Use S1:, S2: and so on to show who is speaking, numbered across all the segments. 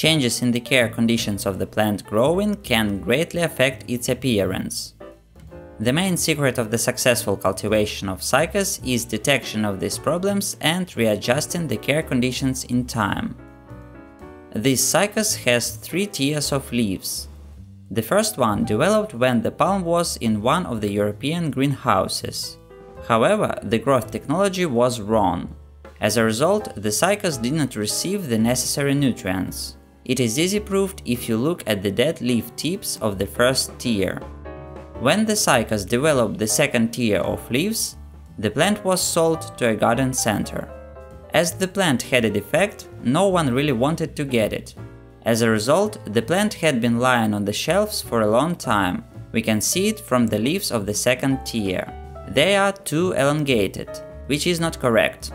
S1: Changes in the care conditions of the plant growing can greatly affect its appearance. The main secret of the successful cultivation of cycas is detection of these problems and readjusting the care conditions in time. This cycas has three tiers of leaves. The first one developed when the palm was in one of the European greenhouses. However, the growth technology was wrong. As a result, the cycas did not receive the necessary nutrients. It is easy proved if you look at the dead leaf tips of the first tier. When the cycas developed the second tier of leaves, the plant was sold to a garden center. As the plant had a defect, no one really wanted to get it. As a result, the plant had been lying on the shelves for a long time. We can see it from the leaves of the second tier. They are too elongated, which is not correct.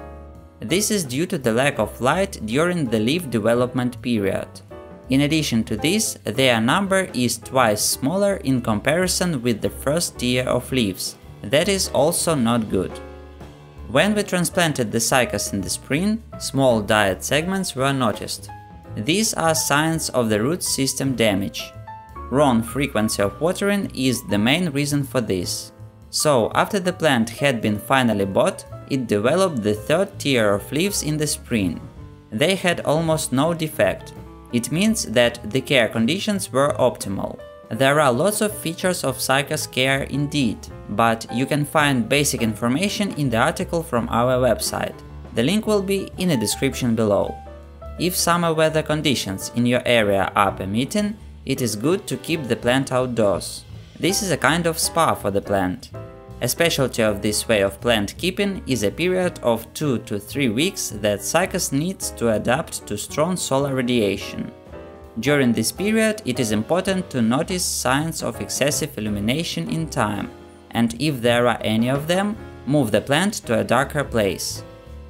S1: This is due to the lack of light during the leaf development period. In addition to this, their number is twice smaller in comparison with the first tier of leaves. That is also not good. When we transplanted the cycas in the spring, small diet segments were noticed. These are signs of the root system damage. Wrong frequency of watering is the main reason for this. So, after the plant had been finally bought, it developed the third tier of leaves in the spring. They had almost no defect. It means that the care conditions were optimal. There are lots of features of cycas care indeed, but you can find basic information in the article from our website. The link will be in the description below. If summer weather conditions in your area are permitting, it is good to keep the plant outdoors. This is a kind of spa for the plant. A specialty of this way of plant keeping is a period of 2 to 3 weeks that cycas needs to adapt to strong solar radiation. During this period, it is important to notice signs of excessive illumination in time, and if there are any of them, move the plant to a darker place.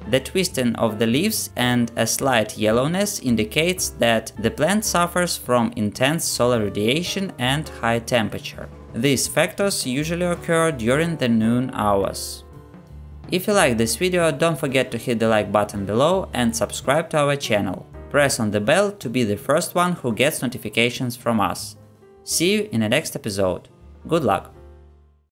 S1: The twisting of the leaves and a slight yellowness indicates that the plant suffers from intense solar radiation and high temperature. These factors usually occur during the noon hours. If you like this video, don't forget to hit the like button below and subscribe to our channel. Press on the bell to be the first one who gets notifications from us. See you in the next episode. Good luck!